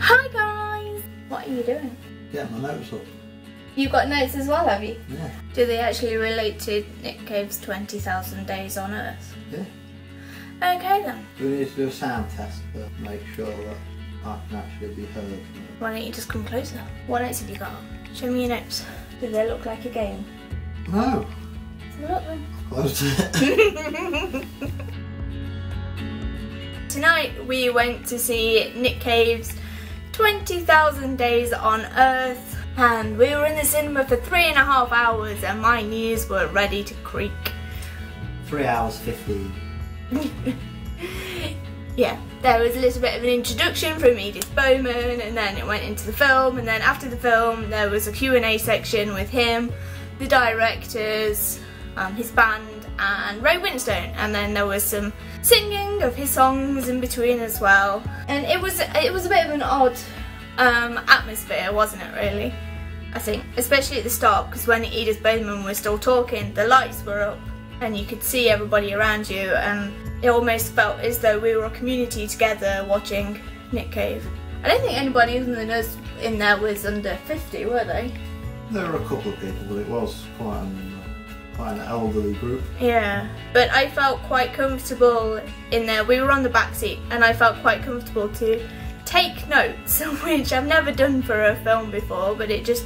Hi guys! What are you doing? Get my notes up. You've got notes as well, have you? Yeah. Do they actually relate to Nick Cave's 20,000 Days on Earth? Yeah. Okay then. We need to do a sound test to make sure that I can actually be heard. Why don't you just come closer? What notes have you got? Show me your notes. Do they look like a game? No. Look then. Close it. Tonight we went to see Nick Cave's 20,000 Days on Earth and we were in the cinema for three and a half hours and my knees were ready to creak. Three hours fifteen. yeah, there was a little bit of an introduction from Edith Bowman and then it went into the film and then after the film there was a Q&A section with him, the directors, um, his band and Ray Winstone and then there was some singing of his songs in between as well and it was it was a bit of an odd um, atmosphere wasn't it really I think especially at the start because when Edith Bowman was still talking the lights were up and you could see everybody around you and it almost felt as though we were a community together watching Nick Cave. I don't think anybody other than us in there was under 50 were they? There were a couple of people, but it was quite an, quite an elderly group. Yeah, but I felt quite comfortable in there. We were on the back seat and I felt quite comfortable to take notes, which I've never done for a film before, but it just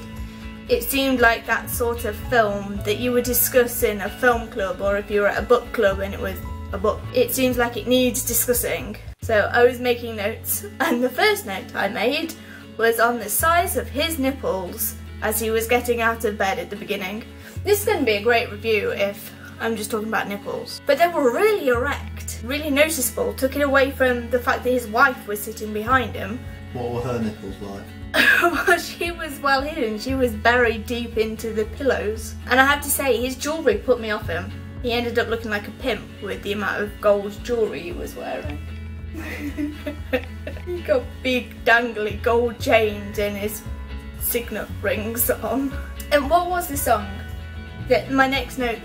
it seemed like that sort of film that you would discuss in a film club or if you were at a book club and it was a book. It seems like it needs discussing. So I was making notes and the first note I made was on the size of his nipples as he was getting out of bed at the beginning. This is going to be a great review if I'm just talking about nipples. But they were really erect, really noticeable, took it away from the fact that his wife was sitting behind him. What were her nipples like? well, she was well hidden. She was buried deep into the pillows. And I have to say, his jewellery put me off him. He ended up looking like a pimp with the amount of gold jewellery he was wearing. he got big dangly gold chains and his signet rings on. And what was the song? That my next note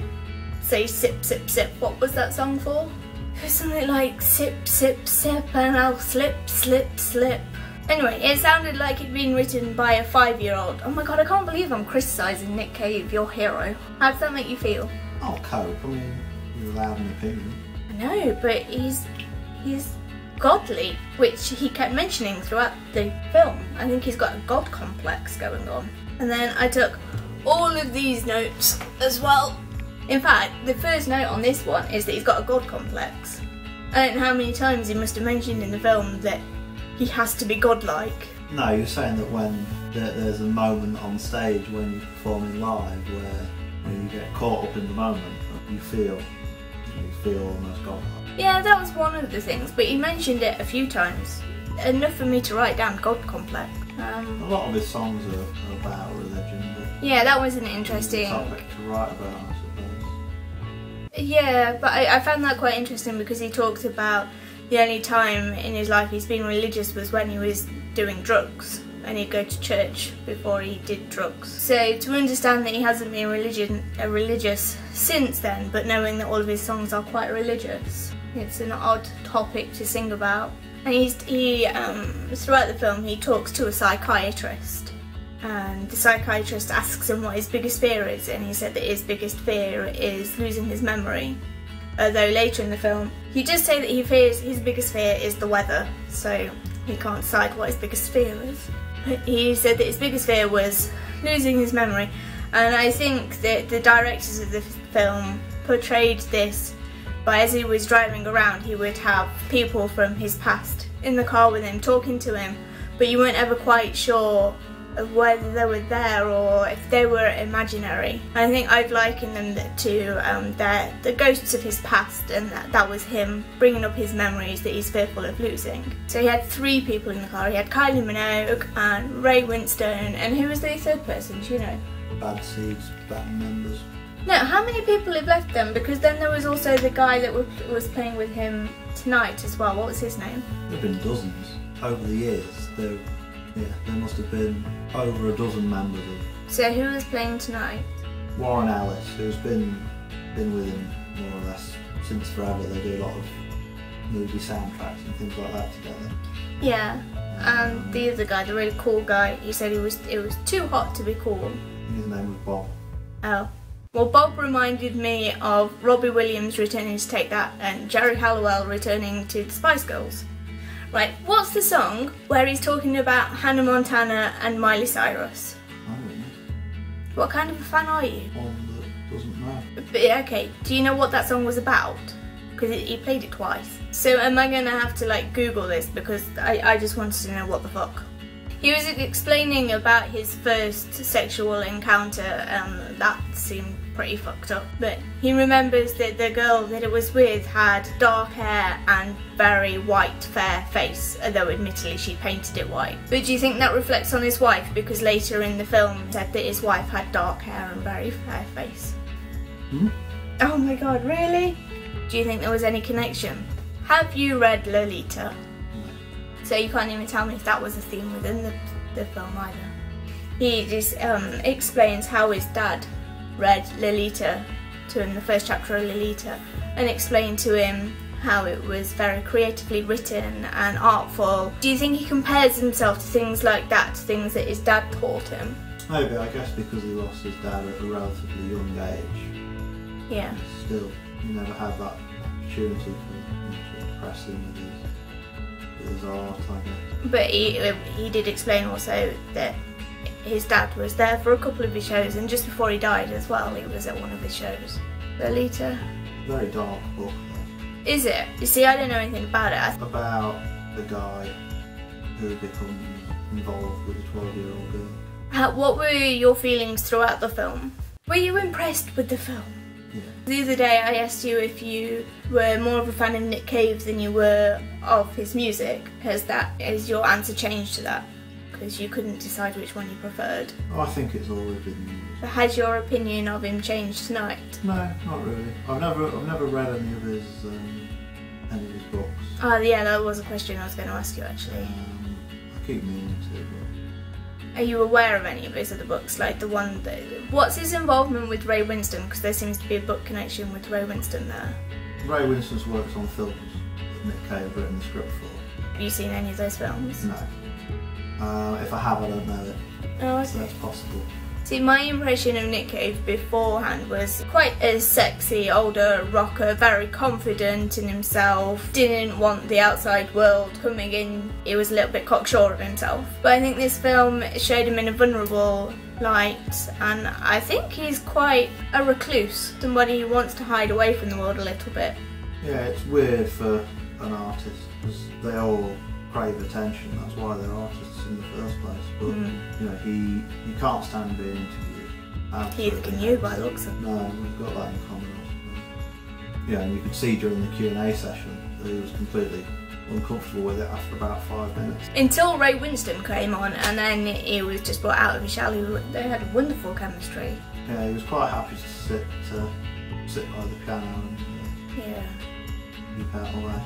say sip sip sip. What was that song for? It was something like sip sip sip and I'll slip slip slip. Anyway, it sounded like it'd been written by a five-year-old. Oh my god, I can't believe I'm criticising Nick Cave, your hero. How does that make you feel? Oh, cope. I mean, you're allowed an opinion. I know, but he's he's godly, which he kept mentioning throughout the film. I think he's got a god complex going on. And then I took all of these notes as well. In fact, the first note on this one is that he's got a god complex. I don't know how many times he must have mentioned in the film that he has to be godlike. No, you're saying that when there's a moment on stage when you're performing live where you get caught up in the moment, you feel you feel almost godlike. Yeah, that was one of the things, but he mentioned it a few times. Enough for me to write down God complex. Um, A lot of his songs are, are about religion, yeah, that was an interesting. topic to write about, I suppose. Yeah, but I, I found that quite interesting because he talked about the only time in his life he's been religious was when he was doing drugs and he'd go to church before he did drugs. So to understand that he hasn't been religion, uh, religious since then, but knowing that all of his songs are quite religious, it's an odd topic to sing about. And he's, he, um, throughout the film, he talks to a psychiatrist and the psychiatrist asks him what his biggest fear is and he said that his biggest fear is losing his memory. Although later in the film he does say that he fears his biggest fear is the weather so he can't decide what his biggest fear is. He said that his biggest fear was losing his memory. And I think that the directors of the film portrayed this by as he was driving around he would have people from his past in the car with him talking to him but you weren't ever quite sure of whether they were there or if they were imaginary. I think I'd liken them to um, their, the ghosts of his past and that, that was him bringing up his memories that he's fearful of losing. So he had three people in the car. He had Kylie Minogue and Ray Winstone and who was the third person, do you know? Bad seeds, bad members. No, how many people have left them? Because then there was also the guy that was, was playing with him tonight as well. What was his name? There have been dozens over the years. There, yeah, there must have been over a dozen members of So who was playing tonight? Warren Ellis, who's been been with him more or less since forever. They do a lot of movie soundtracks and things like that together. Yeah, and um, the other guy, the really cool guy, he said he was it was too hot to be cool. His name was Bob. Oh. Well, Bob reminded me of Robbie Williams returning to Take That and Geri Halliwell returning to the Spice Girls. Right, what's the song where he's talking about Hannah Montana and Miley Cyrus? I don't know. What kind of a fan are you? One that doesn't know. But, okay, do you know what that song was about? Because he played it twice. So am I gonna have to like Google this because I, I just wanted to know what the fuck. He was explaining about his first sexual encounter and that seemed pretty fucked up. But he remembers that the girl that it was with had dark hair and very white fair face, although admittedly she painted it white. But do you think that reflects on his wife? Because later in the film said that his wife had dark hair and very fair face. Hmm? Oh my god, really? Do you think there was any connection? Have you read Lolita? So you can't even tell me if that was a theme within the, the film either. He just um, explains how his dad read Lolita to him, the first chapter of Lolita, and explained to him how it was very creatively written and artful. Do you think he compares himself to things like that, to things that his dad taught him? Maybe, I guess because he lost his dad at a relatively young age. Yeah. Still, he never had that opportunity for to impress him with his, with his art, I guess. But he, he did explain also that his dad was there for a couple of his shows and just before he died as well he was at one of his shows. Lolita. Very dark book. Is it? You see I don't know anything about it. About the guy who becomes involved with a 12 year old girl. How, what were your feelings throughout the film? Were you impressed with the film? Yeah. The other day I asked you if you were more of a fan of Nick Cave than you were of his music. Has that has your answer changed to that? Because you couldn't decide which one you preferred. Oh, I think it's always been used. But has your opinion of him changed tonight? No, not really. I've never, I've never read any of his, um, any of his books. Oh yeah, that was a question I was going to ask you actually. Um, I keep meaning to, but Are you aware of any of his other books, like the one that? What's his involvement with Ray Winstone? Because there seems to be a book connection with Ray Winstone there. Ray Winstone's worked on films that Nick Cave written the script for. Have you seen any of those films? No. Uh, if I have, I don't know it, Oh, so that's possible. See, my impression of Nick Cave beforehand was quite a sexy older rocker, very confident in himself, didn't want the outside world coming in. He was a little bit cocksure of himself. But I think this film showed him in a vulnerable light, and I think he's quite a recluse, somebody who wants to hide away from the world a little bit. Yeah, it's weird for an artist because they all crave attention. That's why they're artists you know, he you can't stand being interviewed. Neither can you, by looks of. No, we've got that in common. Yeah, and you could see during the Q and A session that he was completely uncomfortable with it after about five minutes. Until Ray Winstone came on, and then he was just brought out of his shell. They had a wonderful chemistry. Yeah, he was quite happy to sit uh, sit by the piano and uh, Yeah. keep out of the way.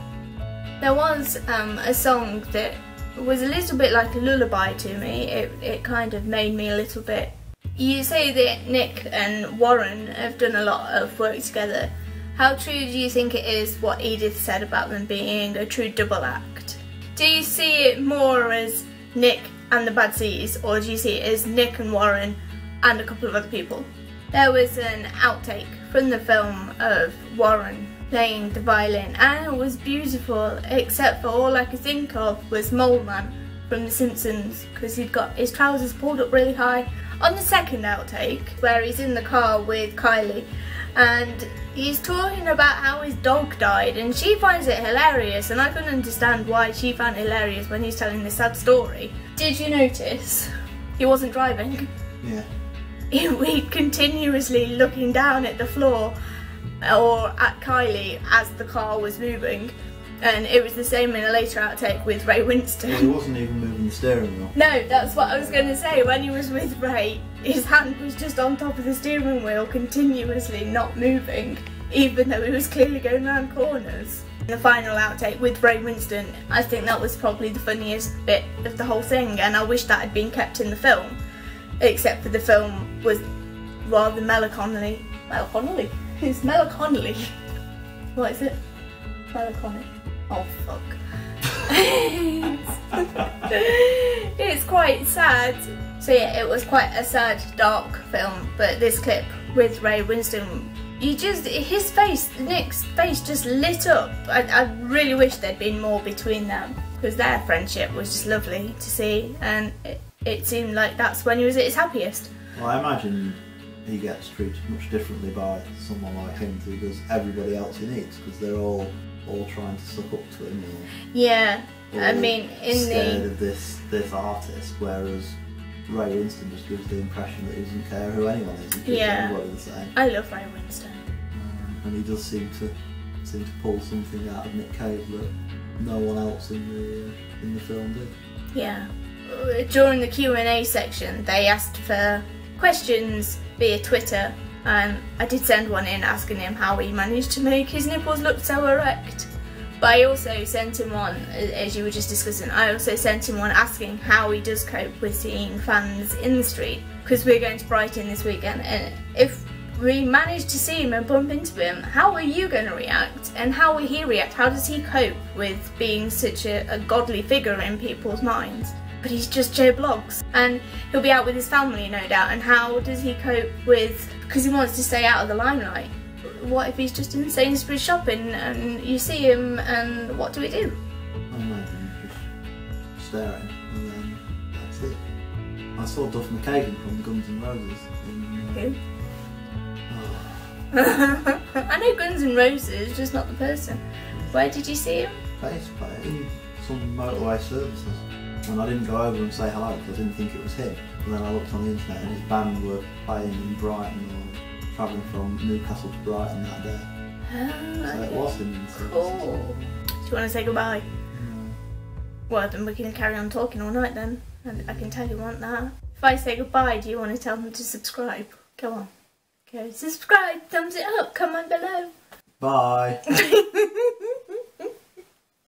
There was um, a song that was a little bit like a lullaby to me. It, it kind of made me a little bit. You say that Nick and Warren have done a lot of work together. How true do you think it is what Edith said about them being a true double act? Do you see it more as Nick and the Bad Seeds, or do you see it as Nick and Warren and a couple of other people? There was an outtake from the film of Warren playing the violin and it was beautiful except for all I could think of was Mole Man from The Simpsons because he'd got his trousers pulled up really high. On the second outtake where he's in the car with Kylie and he's talking about how his dog died and she finds it hilarious and I couldn't understand why she found it hilarious when he's telling this sad story. Did you notice he wasn't driving? Yeah. he we continuously looking down at the floor or at Kylie as the car was moving. And it was the same in a later outtake with Ray Winstone. Well, he wasn't even moving the steering wheel. No, that's what I was going to say. When he was with Ray, his hand was just on top of the steering wheel, continuously not moving, even though he was clearly going around corners. The final outtake with Ray Winstone, I think that was probably the funniest bit of the whole thing, and I wish that had been kept in the film. Except for the film was rather melancholy. Melancholy? It's melancholy. What is it? Melancholy. Oh fuck. it's quite sad. So yeah, it was quite a sad, dark film. But this clip with Ray Winstone, you just his face, Nick's face, just lit up. I, I really wish there'd been more between them because their friendship was just lovely to see, and it, it seemed like that's when he was at his happiest. Well, I imagine he gets treated much differently by someone like him who does everybody else he needs because they're all all trying to suck up to him. Or, Yeah, I mean, in scared the of this this artist, whereas Ray Winstone just gives the impression that he doesn't care who anyone is. He treats Yeah. everybody the same. I love Ray Winstone. Um, and he does seem to seem to pull something out of Nick Cave that no one else in the uh, in the film did. Yeah. Uh, During the Q&A section, they asked for questions via Twitter, and I did send one in asking him how he managed to make his nipples look so erect. But I also sent him one, as you were just discussing, I also sent him one asking how he does cope with seeing fans in the street, because we're going to Brighton this weekend, and if we manage to see him and bump into him, how are you going to react? And how will he react? How does he cope with being such a, a godly figure in people's minds? But he's just Joe Bloggs, and he'll be out with his family, no doubt. And how does he cope with? Because he wants to stay out of the limelight. What if he's just in Sainsbury's shopping and you see him, and what do we do? I imagine just staring, and then that's it. I saw Duff McKagan from Guns N' Roses. In, Who? oh, I know Guns N' Roses, just not the person. Where did you see him? bass player in some motorway services. And I didn't go over and say hello because I didn't think it was him. And then I looked on the internet and his band were playing in Brighton or travelling from Newcastle to Brighton that day. Oh, so it was him. Cool. Do you want to say goodbye? No. Well, then we can carry on talking all night then. And I can tell you want that. If I say goodbye, do you want to tell them to subscribe? Go on. Go subscribe, thumbs it up, comment below. Bye.